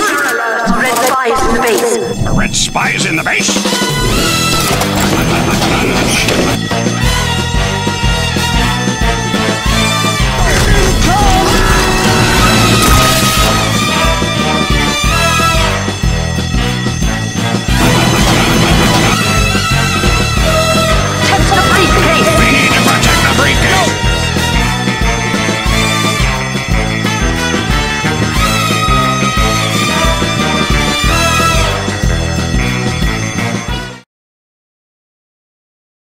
Red spies in the base. Red spies in the base?